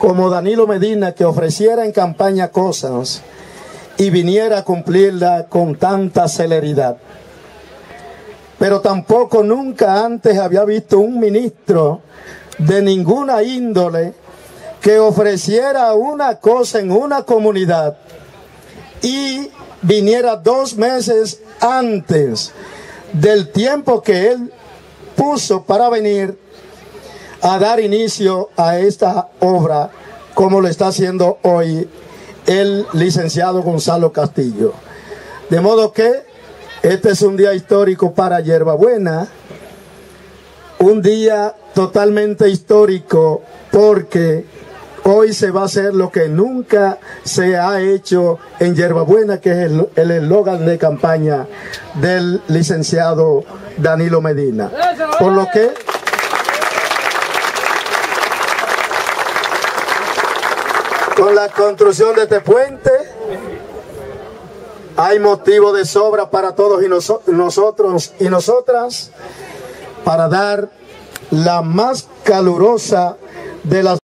como Danilo Medina que ofreciera en campaña cosas y viniera a cumplirla con tanta celeridad. Pero tampoco nunca antes había visto un ministro de ninguna índole que ofreciera una cosa en una comunidad y viniera dos meses antes del tiempo que él puso para venir a dar inicio a esta obra como lo está haciendo hoy el licenciado Gonzalo Castillo. De modo que este es un día histórico para Yerbabuena, un día totalmente histórico porque hoy se va a hacer lo que nunca se ha hecho en Yerbabuena, que es el eslogan de campaña del licenciado Danilo Medina. Por lo que con la construcción de este puente hay motivo de sobra para todos y nosotros y nosotras para dar la más calurosa de las